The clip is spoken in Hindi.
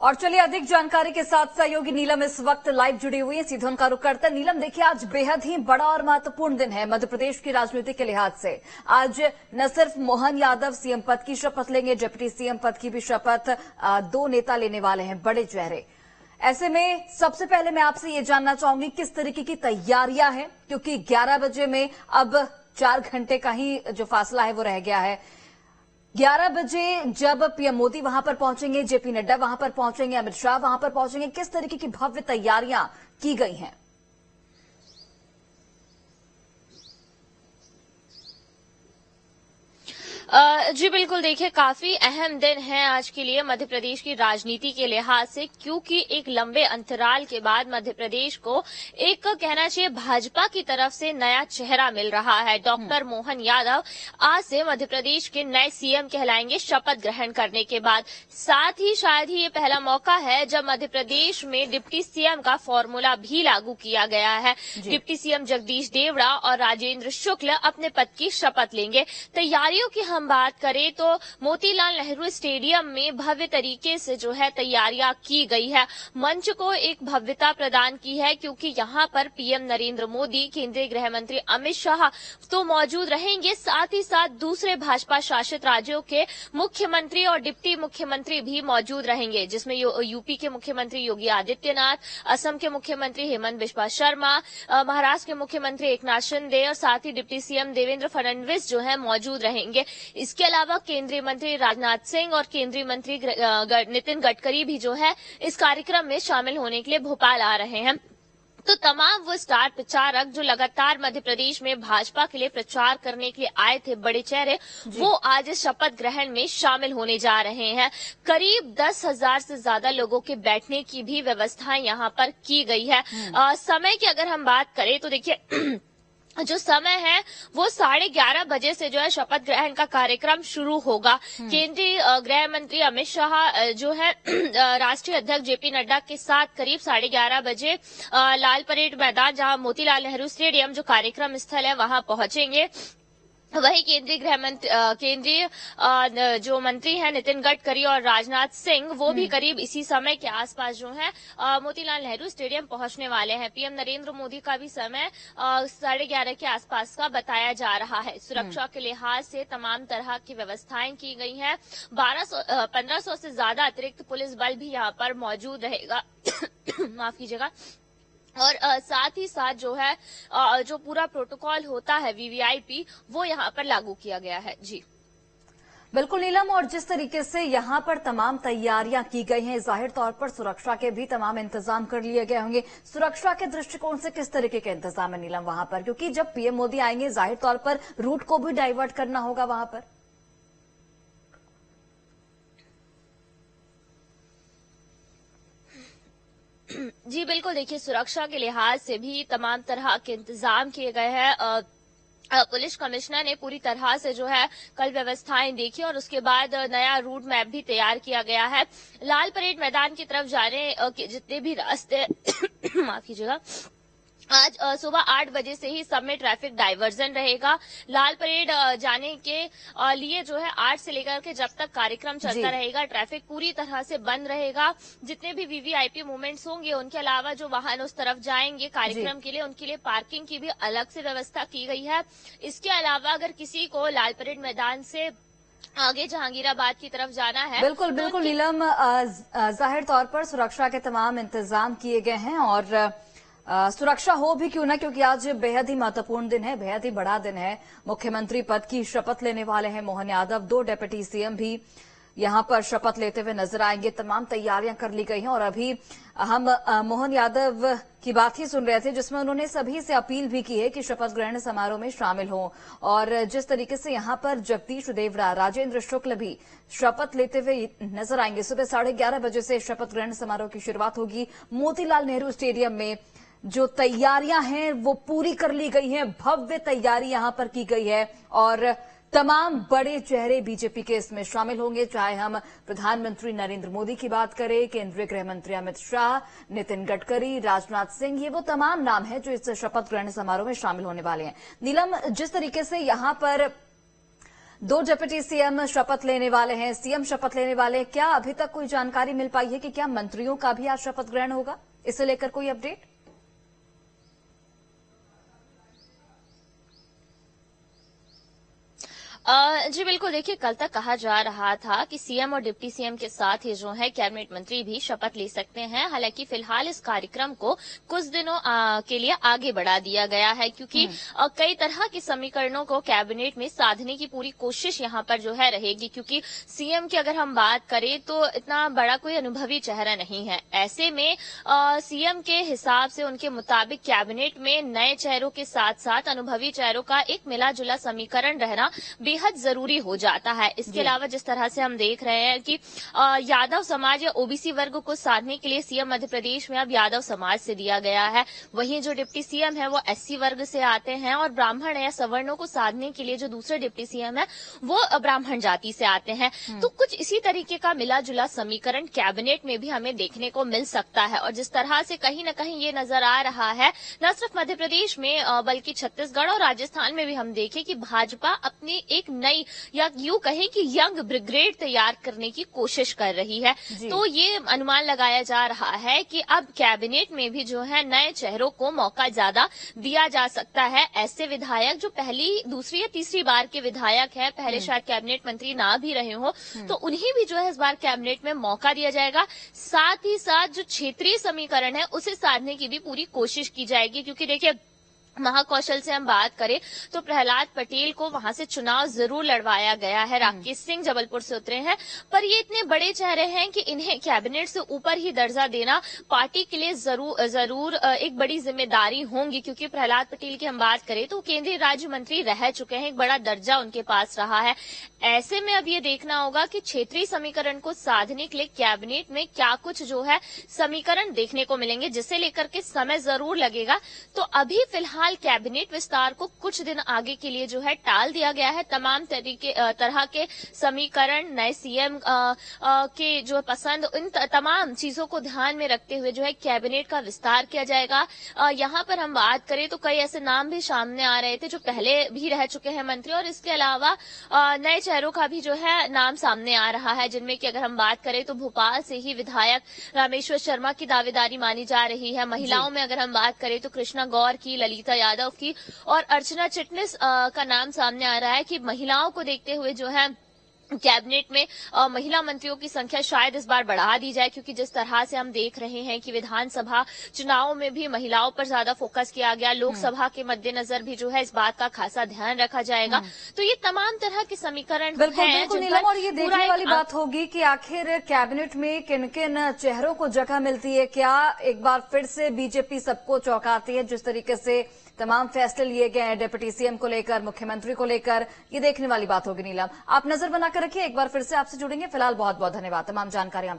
और चलिए अधिक जानकारी के साथ सहयोगी नीलम इस वक्त लाइव जुड़ी हुई है। सीधे उनका रुख करते हैं। नीलम, देखिए, आज बेहद ही बड़ा और महत्वपूर्ण दिन है मध्य प्रदेश की राजनीति के लिहाज से। आज न सिर्फ़ मोहन यादव सीएम पद की शपथ लेंगे, डिप्टी सीएम पद की भी शपथ दो नेता लेने वाले हैं, बड़े चेहरे। ऐसे में सबसे पहले मैं आपसे ये जानना चाहूँगी, किस तरीके की तैयारियाँ हैं? क्योंकि 11 बजे में अब चार घंटे का ही जो फासला है, वो रह गया है। 11 बजे जब पीएम मोदी वहाँ पर पहुँचेंगे, जेपी नड्डा वहाँ पर पहुँचेंगे, अमित शाह वहाँ पर पहुँचेंगे, किस तरीके की भव्य तैयारियाँ की गई हैं? जी बिल्कुल देखिए काफ़ी अहम दिन है आज के लिए मध्य प्रदेश की राजनीति के लिहाज से क्योंकि एक लंबे अंतराल के बाद मध्य प्रदेश को एक कहना चाहिए भाजपा की तरफ़ से नया चेहरा मिल रहा है। डॉक्टर हम्म। मोहन यादव आज से मध्य प्रदेश के नए सीएम कहलाएँगे शपथ ग्रहण करने के बाद। साथ ही शायद ही ये पहला मौका है जब मध्य प्रदेश में डिप्टी सीएम का फॉर्मूला भी लागू किया गया है। डिप्टी सीएम जगदीश देवड़ा और राजेंद्र शुक्ल अपने पद की शपथ लेंगे। तैयारियों की हम बात करें तो मोतीलाल नेहरू स्टेडियम में भव्य तरीके से जो है तैयारियाँ की गई है। मंच को एक भव्यता प्रदान की है क्योंकि यहाँ पर पीएम नरेंद्र मोदी, केंद्रीय गृह मंत्री अमित शाह तो मौजूद रहेंगे। साथ ही साथ दूसरे भाजपा शासित राज्यों के मुख्यमंत्री और डिप्टी मुख्यमंत्री भी मौजूद रहेंगे, जिसमें यूपी के मुख्यमंत्री योगी आदित्यनाथ, असम के मुख्यमंत्री हेमंत बिश्वा शर्मा महाराष्ट्र के मुख्यमंत्री एकनाथ शिंदे और साथ ही डिप्टी सीएम देवेंद्र फडणवीस जो है मौजूद रहेंगे। इसके अलावा केंद्रीय मंत्री राजनाथ सिंह और केंद्रीय मंत्री नितिन गडकरी भी जो है इस कार्यक्रम में शामिल होने के लिए भोपाल आ रहे हैं। तो तमाम वो स्टार प्रचारक जो लगातार मध्य प्रदेश में भाजपा के लिए प्रचार करने के लिए आए थे बड़े चेहरे वो आज इस शपथ ग्रहण में शामिल होने जा रहे हैं। करीब दस हज़ार से ज़्यादा लोगों के बैठने की भी व्यवस्थाएँ यहाँ पर की गई है। आ, हम्म। समय की अगर हम बात करें तो देखिए जो समय है वो साढ़े ग्यारह बजे से जो है शपथ ग्रहण का कार्यक्रम शुरू होगा हम्म। केंद्रीय गृह मंत्री अमित शाह जो है राष्ट्रीय अध्यक्ष जेपी नड्डा के साथ करीब साढ़े ग्यारह बजे लाल परेड मैदान जहाँ मोतीलाल नेहरू स्टेडियम जो कार्यक्रम स्थल है वहाँ पहुँचेंगे वही केंद्रीय गृह मंत्री केंद्रीय जो मंत्री हैं नितिन गडकरी और राजनाथ सिंह वो भी हम्म। करीब इसी समय के आसपास जो है मोतीलाल नेहरू स्टेडियम पहुँचने वाले हैं। पीएम नरेंद्र मोदी का भी समय साढ़े ग्यारह के आसपास का बताया जा रहा है। सुरक्षा हम्म। के लिहाज से तमाम तरह की व्यवस्थाएँ की गई हैं। बारह पंद्रह सौ से ज़्यादा अतिरिक्त पुलिस बल भी यहाँ पर मौजूद रहेगा। माफ़ कीजिएगा। और आ, साथ ही साथ जो है आ, जो पूरा प्रोटोकॉल होता है वीवीआईपी वो यहाँ पर लागू किया गया है। जी। बिल्कुल नीलम और जिस तरीके से यहाँ पर तमाम तैयारियाँ की गई हैं ज़ाहिर तौर पर सुरक्षा के भी तमाम इंतज़ाम कर लिए गए होंगे। सुरक्षा के दृष्टिकोण से किस तरीके के इंतज़ाम है नीलम वहाँ पर? क्योंकि जब पीएम मोदी आएँगे ज़ाहिर तौर पर रूट को भी डाइवर्ट करना होगा वहाँ पर। जी, बिल्कुल, देखिए, सुरक्षा के लिहाज से भी तमाम तरह के इंतज़ाम किए गए हैं। पुलिस कमिश्नर ने पूरी तरह से जो है, कल व्यवस्थाएँ देखी और उसके बाद नया रूट मैप भी तैयार किया गया है। लाल परेड मैदान की तरफ़ जाने के जितने भी रास्ते माफ़ कीजिएगा आज सुबह आठ बजे से ही सब में ट्रैफ़िक डाइवर्जन रहेगा। लाल परेड जाने के लिए जो है आठ से लेकर के जब तक कार्यक्रम चलता रहेगा ट्रैफ़िक पूरी तरह से बंद रहेगा। जितने भी वीवीआईपी मूवमेंट्स होंगे उनके अलावा जो वाहन उस तरफ़ जाएँगे कार्यक्रम के लिए उनके लिए पार्किंग की भी अलग से व्यवस्था की गई है। इसके अलावा अगर किसी को लाल परेड मैदान से आगे जहांगीराबाद की तरफ़ जाना है बिल्कुल तो बिल्कुल नीलम ज़ाहिर तौर पर सुरक्षा के तमाम इंतज़ाम किए गए हैं और सुरक्षा हो भी क्यों ना, क्योंकि आज बेहद ही महत्वपूर्ण दिन है, बेहद ही बड़ा दिन है। मुख्यमंत्री पद की शपथ लेने वाले हैं मोहन यादव। दो डेप्यूटी सीएम भी यहाँ पर शपथ लेते हुए नज़र आएँगे। तमाम तैयारियाँ कर ली गई हैं और अभी हम मोहन यादव की बात ही सुन रहे थे, जिसमें उन्होंने सभी से अपील भी की है कि शपथ ग्रहण समारोह में शामिल हों। और जिस तरीके से यहाँ पर जगदीश देवड़ा राजेंद्र शुक्ल भी शपथ लेते हुए नज़र आएँगे। सुबह साढ़े ग्यारह बजे से शपथ ग्रहण समारोह की शुरुआत होगी। मोतीलाल नेहरू स्टेडियम में जो तैयारियाँ हैं, वो पूरी कर ली गई हैं। भव्य तैयारी यहाँ पर की गई है और तमाम बड़े चेहरे बीजेपी के इसमें शामिल होंगे। चाहे हम प्रधानमंत्री नरेंद्र मोदी की बात करें, केंद्रीय गृह मंत्री अमित शाह, नितिन गडकरी, राजनाथ सिंह, ये वो तमाम नाम हैं जो इस शपथ ग्रहण समारोह में शामिल होने वाले हैं। नीलम, जिस तरीके से यहाँ पर दो डिप्टी सीएम शपथ लेने वाले हैं, सीएम शपथ लेने वाले हैं, क्या अभी तक कोई जानकारी मिल पाई है कि क्या मंत्रियों का भी आज शपथ ग्रहण होगा? इसे लेकर कोई अपडेट? जी बिल्कुल देखिए कल तक कहा जा रहा था कि सीएम और डिप्टी सीएम के साथ ही जो है कैबिनेट मंत्री भी शपथ ले सकते हैं। हालाँकि फ़िलहाल इस कार्यक्रम को कुछ दिनों आ, के लिए आगे बढ़ा दिया गया है क्योंकि अ, कई तरह के समीकरणों को कैबिनेट में साधने की पूरी कोशिश यहाँ पर जो है रहेगी। क्योंकि सीएम की अगर हम बात करें तो इतना बड़ा कोई अनुभवी चेहरा नहीं है। ऐसे में सीएम के हिसाब से उनके मुताबिक कैबिनेट में नए चेहरों के साथ साथ अनुभवी चेहरों का एक मिला जुला समीकरण रहना बेहद ज़रूरी हो जाता है। इसके अलावा जिस तरह से हम देख रहे हैं कि यादव समाज या ओबीसी वर्ग को साधने के लिए सीएम मध्य प्रदेश में अब यादव समाज से दिया गया है। वहीं जो डिप्टी सीएम है वो एससी वर्ग से आते हैं और ब्राह्मण या सवर्णों को साधने के लिए जो दूसरे डिप्टी सीएम है वो ब्राह्मण जाति से आते हैं। तो कुछ इसी तरीके का मिला जुला समीकरण कैबिनेट में भी हमें देखने को मिल सकता है। और जिस तरह से कहीं न कहीं ये नज़र आ रहा है न सिर्फ़ मध्य प्रदेश में बल्कि छत्तीसगढ़ और राजस्थान में भी हम देखें कि भाजपा अपनी एक नई या यूँ कहें कि यंग ब्रिगेड तैयार करने की कोशिश कर रही है। तो ये अनुमान लगाया जा रहा है कि अब कैबिनेट में भी जो है नए चेहरों को मौका ज़्यादा दिया जा सकता है। ऐसे विधायक जो पहली दूसरी या तीसरी बार के विधायक है पहले शायद कैबिनेट मंत्री ना भी रहे हो तो उन्हें भी जो है इस बार कैबिनेट में मौका दिया जाएगा। साथ ही साथ जो क्षेत्रीय समीकरण है उसे साधने की भी पूरी कोशिश की जाएगी क्योंकि देखिए महाकौशल से हम बात करें तो प्रहलाद पटेल को वहाँ से चुनाव ज़रूर लड़वाया गया है। राकेश सिंह जबलपुर से उतरे हैं पर ये इतने बड़े चेहरे हैं कि इन्हें कैबिनेट से ऊपर ही दर्जा देना पार्टी के लिए ज़रूर ज़रूर एक बड़ी ज़िम्मेदारी होंगी क्योंकि प्रहलाद पटेल की हम बात करें तो केंद्रीय राज्य मंत्री रह चुके हैं एक बड़ा दर्जा उनके पास रहा है। ऐसे में अब ये देखना होगा कि क्षेत्रीय समीकरण को साधने के लिए कैबिनेट में क्या कुछ जो है समीकरण देखने को मिलेंगे जिसे लेकर के समय ज़रूर लगेगा। तो अभी फ़िलहाल कैबिनेट विस्तार को कुछ दिन आगे के लिए जो है टाल दिया गया है। तमाम तरीके तरह के समीकरण नए सीएम के जो पसंद इन तमाम चीज़ों को ध्यान में रखते हुए जो है कैबिनेट का विस्तार किया जाएगा। यहाँ पर हम बात करें तो कई ऐसे नाम भी सामने आ रहे थे जो पहले भी रह चुके हैं मंत्री और इसके अलावा नए चेहरों का भी जो है नाम सामने आ रहा है जिनमें कि अगर हम बात करें तो भोपाल से ही विधायक रामेश्वर शर्मा की दावेदारी मानी जा रही है। महिलाओं में अगर हम बात करें तो कृष्णा गौर की ललिता यादव की। और अर्चना चिटनिस का नाम सामने आ रहा है कि महिलाओं को देखते हुए जो है कैबिनेट में अ, महिला मंत्रियों की संख्या शायद इस बार बढ़ा दी जाए क्योंकि जिस तरह से हम देख रहे हैं कि विधानसभा चुनावों में भी महिलाओं पर ज़्यादा फोकस किया गया लोकसभा के मद्देनजर भी जो है इस बात का खासा ध्यान रखा जाएगा। तो ये तमाम तरह के समीकरण बिल्कुल बिल्कुल नीलम और ये देखने वाली बात होगी कि आखिर कैबिनेट में किन किन चेहरों को जगह मिलती है क्या एक बार फिर से बीजेपी सबको चौंकाती है जिस तरीके से तमाम फैसले लिए गए हैं डिप्टी सीएम को लेकर मुख्यमंत्री को लेकर ये देखने वाली बात होगी नीलम। आप नज़र बनाकर रखिए। एक बार फिर से आपसे जुड़ेंगे। फ़िलहाल बहुत बहुत धन्यवाद। तमाम जानकारी तक